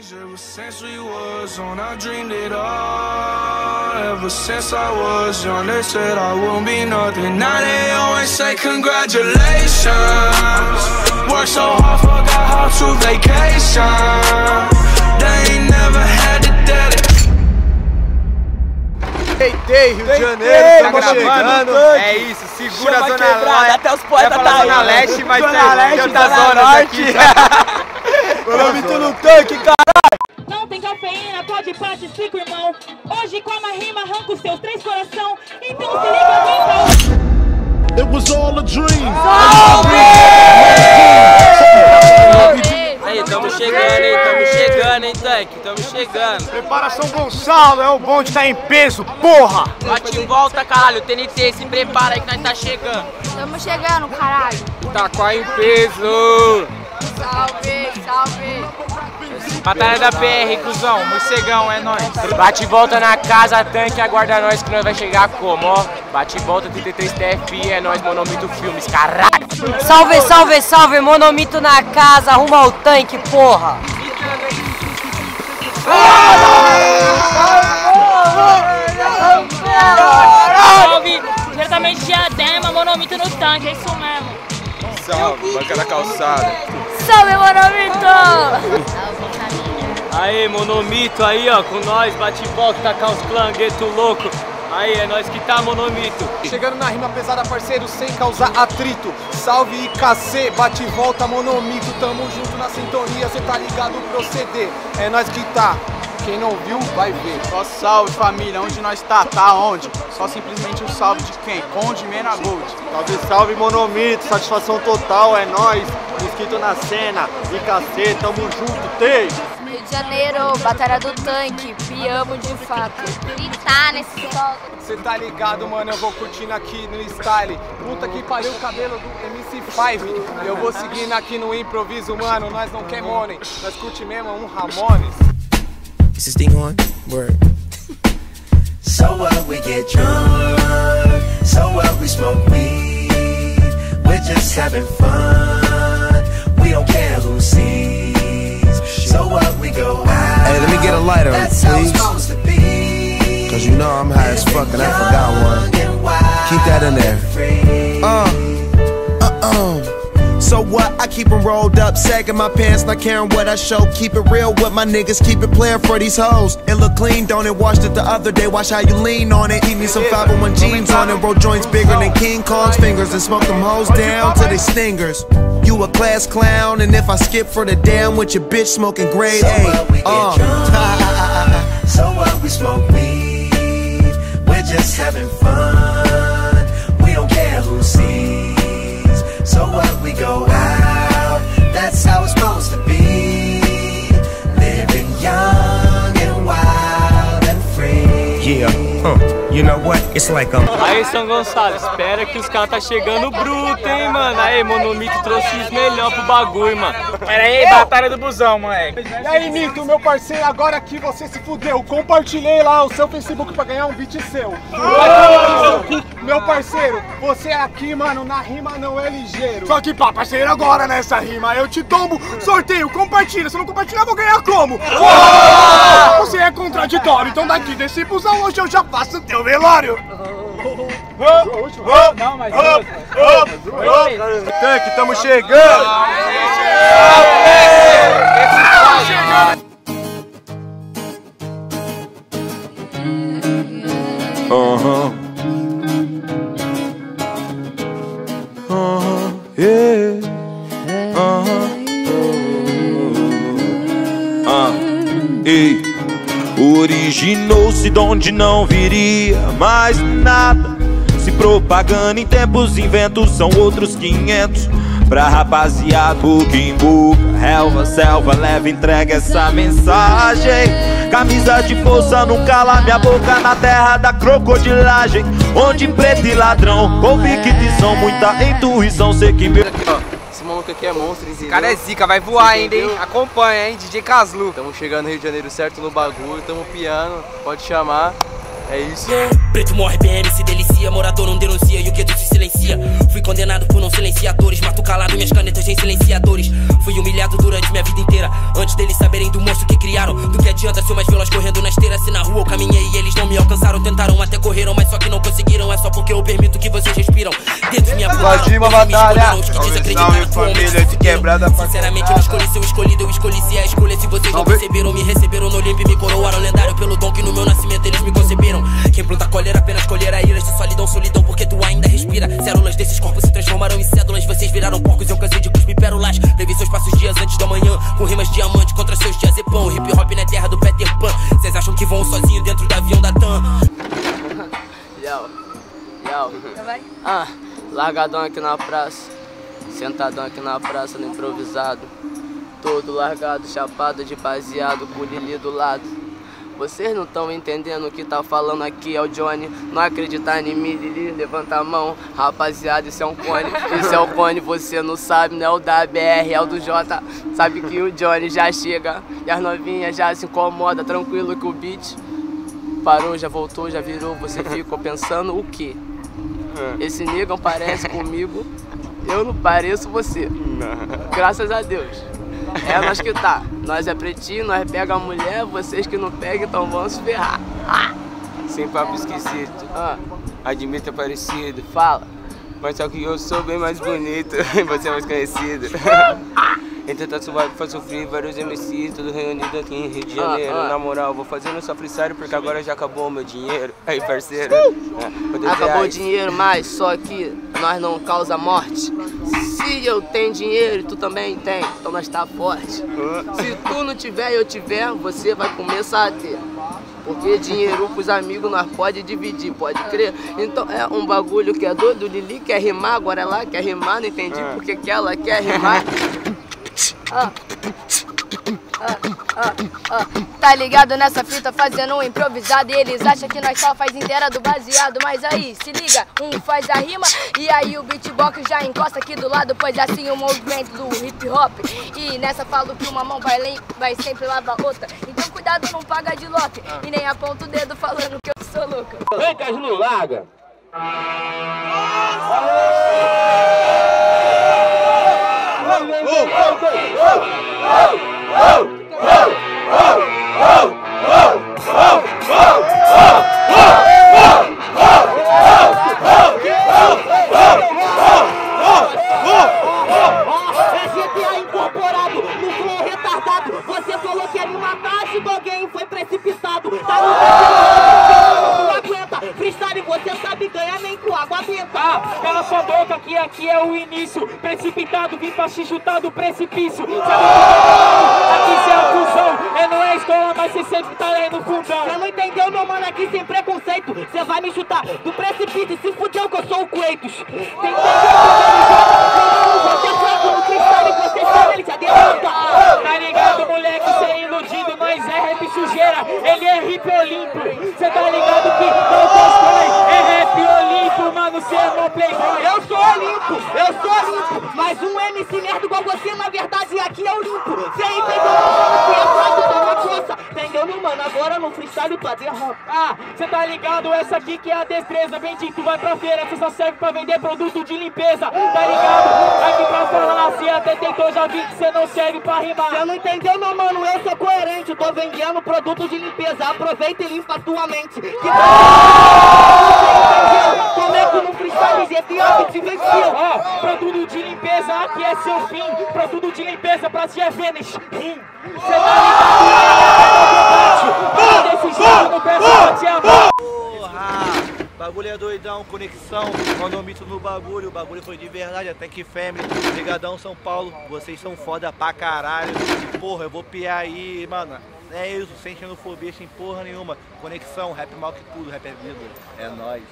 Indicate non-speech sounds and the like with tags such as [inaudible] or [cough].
Ever since we was on, I dreamed it all. Ever since I was young, they said I won't be nothing. Now they always say congratulations. Worked so hard, forgot how to vacation. They ain't never had the dedication. Deitei, Rio de Janeiro, tá chegando. gravando. É isso, segura Chama a Zona Leste. até os poetas tá aí, Zona? Leste, mas Zona tem Leste, outras Zona Norte. Meu nome tu no tanque, cara. Não tem cafeína, pode parte, cinco irmão. Hoje com uma rima arranca os seus três coração. Então se liga bem, It was all a dream. Aí, tamo chegando, hein? Tamo chegando, hein, tanque? Tamo chegando. Preparação Gonçalo, é o bonde tá em peso, porra! Bate e volta, caralho. TNT, se prepara aí que nós tá chegando. Tamo chegando, caralho. Tá quase em peso! Salve, salve. Batalha da PR, cuzão. Morcegão, é nóis. Bate e volta na casa, tanque, aguarda nós que nós vai chegar como, ó. Bate e volta, 33 TFI, é nós, Monomito Filmes, caralho! Salve, salve, salve, monomito na casa, rumo ao tanque, porra! salve. Diretamente de Diadema, monomito no tanque, é isso mesmo. Salve, banca da calçada. Salve, monomito. Aí, Monomito aí, ó, com nós. Bate e volta, tacar os clã, gueto louco. Aí, é nós que tá, Monomito. Chegando na rima pesada, parceiro, sem causar atrito. Salve IKC, bate e volta, monomito. Tamo junto na sintonia, cê tá ligado proceder. É nós que tá. Quem não viu, vai ver. Só salve família, onde nós tá? Tá onde? Só simplesmente um salve de quem? Conde Mena Gold. Salve, salve, Monomito. Satisfação total, é nóis. Mosquito na cena. IKC, tamo junto, tem. Rio de Janeiro, Batalha do Tanque, piamo de fato. Gritar nesse sol. Cê tá ligado, mano? Eu vou curtindo aqui no style. Puta que pariu o cabelo do MC5. Eu vou seguindo aqui no improviso, mano. Nós não quer money. Nós curte mesmo um Ramones. Is this thing on? Word. [laughs] So what we get drunk, so what we smoke weed, we're just having fun, we don't care who sees, so what we go out, Hey, let me get a lighter, that's how it's please. supposed to be, Cause you know I'm high as fuck and I forgot one. and Keep that in there. free. Uh. So what? I keep 'em rolled up, sagging my pants, not caring what I show. Keep it real with my niggas, keep it playing for these hoes. It look clean, don't it? Washed it the other day, watch how you lean on it. Eat me some 501 jeans on it, roll joints bigger than King Kong's fingers, and smoke them hoes down to they stingers. You a class clown, and if I skip for the damn with your bitch smoking grade So A. what we Uh. drunk, [laughs] so what we smoke weed, we're just having fun, we don't care who sees, so what we go that's how it's supposed to be, living young and wild and free. Yeah, huh. You know what? It's like um. Aí, São Gonçalo, espera que os caras tá chegando bruto, hein, mano. Aí, Monomito trouxe os melhor pro bagulho, mano. Pera aí, batalha do busão, moleque. E aí, Mito, meu parceiro, agora que você se fudeu, compartilhei lá o seu Facebook pra ganhar um beat seu. Meu parceiro, você é aqui, mano, na rima não é ligeiro. Só que, pá, parceiro, agora nessa rima eu te tombo, sorteio, compartilha. Se não compartilhar, eu vou ganhar como? Você é contraditório, então daqui desse busão hoje eu já faço teu velório. Não, mas... Tanque, tamo chegando! Aham. Aham. Yeah. Aham. Ah. Ei. Originou-se de onde não viria mais nada. Se propagando em tempos, inventos são outros 500. Pra rapaziada, boca em boca, relva, selva, leva, entrega essa mensagem. Camisa de força, não cala minha boca na terra da crocodilagem. Onde preto e ladrão, convicção, muita intuição, sei que meu. Esse maluco aqui é monstro, entendeu? Cara é zica, vai voar ainda, hein? Acompanha, hein? DJ Caslu. Tamo chegando no Rio de Janeiro certo no bagulho, tamo piano, pode chamar. É isso. Preto morre, BN se delicia, morador não denuncia e o gueto se silencia. Fui condenado por não silenciadores, mato calado minhas canetas em silenciadores. Fui humilhado durante minha vida inteira, antes deles saberem do monstro que criaram. Do que adianta ser mais veloz correndo na esteira se na rua eu caminhei e eles não me alcançaram. Tentaram até correram, mas só que não conseguiram. É só porque eu permito que vocês respiram. Dentro minha batalha. Salve, atualmente família de quebrada pra Sinceramente, eu não escolhi ser o escolhido, eu escolhi se é a escolha. Se vocês não perceberam, me receberam no Olimpo e me coroaram lendário pelo dom que no meu nascimento eles me conceberam. Quem planta colher apenas colher a ilhas de solidão, solidão, porque tu ainda respira. Células desses corpos se transformaram em cédulas, vocês viraram porcos, eu cansei de cuspir pérolas. Previ seus passos dias antes da manhã, com rimas diamante contra seus diazepão. Hip hop na terra do Peter Pan. Vocês acham que vão sozinho dentro do avião yo. Ah, largadão aqui na praça. Sentadão aqui na praça no improvisado. Todo largado, chapado de baseado, Lili do lado. Vocês não estão entendendo o que tá falando aqui, é o Johnny. Não acreditar em mim, Lili, levanta a mão. Rapaziada, isso é um cone, isso é o cone, você não sabe, não é o da BR, é o do J. Sabe que o Johnny já chega e as novinhas já se incomoda, tranquilo que o beat parou, já voltou, já virou. Você ficou pensando o quê? Esse negão parece comigo, eu não pareço você. Graças a Deus. É nós que tá. Nós é pretinho, nós pega a mulher, vocês que não pegam, então vão se ferrar. Sem papo esquisito. Ah, Admito é parecido. fala. Mas só que eu sou bem mais bonito e [laughs] você é mais conhecido. [laughs] Então tá suave pra sofrer vários MCs, tudo reunido aqui em Rio de Ah, Janeiro. ah. Na moral, vou fazendo só freestyle porque agora já acabou o meu dinheiro. [laughs] Aí, parceiro. É, vou descer Acabou o dinheiro, mas só que nós não causa morte. Se eu tenho dinheiro e tu também tem, então nós tá forte. Se tu não tiver e eu tiver, você vai começar a ter. Porque dinheiro pros amigos nós pode dividir, pode crer? Então é um bagulho que é doido, Lili quer rimar, agora ela quer rimar, não entendi porque que ela quer rimar. [laughs] Ah. Ah, ah, ah. Tá ligado nessa fita fazendo um improvisado E eles acham que nós só faz inteira do baseado Mas aí, se liga, um faz a rima E aí o beatbox já encosta aqui do lado Pois é assim o movimento do hip hop E nessa falo que uma mão vai, vai sempre lavar a outra Então cuidado, não paga de lote E nem aponta o dedo falando que eu sou louca Vem, Caslu, larga. É aqui é o início Precipitado, vim pra te chutar do precipício Sabe o que? Aqui cê é a fusão É não é escola, mas cê sempre tá aí no fundão Você não entendeu, meu mano, aqui sem preconceito. Você vai me chutar do precipício, se fudeu que eu sou o Kratos. Tem que Você é fraco no freestyle, você sabe, ele te adianta. Tá ligado, moleque, cê é iludido Nós é rap sujeira, ele é hip olimpo Cê tá ligado que não rap olimpo, mano, cê é mó playboy Eu sou Olimpo, eu sou Olimpo, mas um MC merda igual você, na verdade, aqui é Olimpo. Cê entendeu, meu mano, que é fácil, na coça. Entendeu, meu mano? Agora no freestyle tu derrota. Ah, cê tá ligado? Essa aqui que é a destreza Bendito, vai pra feira, cê só serve pra vender produto de limpeza Tá ligado? Aqui pra falar, se até tentou, já vi que cê não serve pra rimar Cê não entendeu, meu mano? Eu sou coerente, tô vendendo produto de limpeza. Aproveita e limpa a tua mente. Que Como é no freestyle GTA que te venceu? Ó, produto de limpeza, aqui é seu fim Produto de limpeza pra ti é Vênus Rim Cê tá ligado? Desse te amar Porra! Bagulho é doidão, conexão, monomito no bagulho, o bagulho foi de verdade, até que family, Obrigadão São Paulo, vocês são foda pra caralho. Porra, eu vou piar aí, mano. É isso, sem xenofobia, sem porra nenhuma. Conexão, rap mal que tudo, rap é vida. É nóis.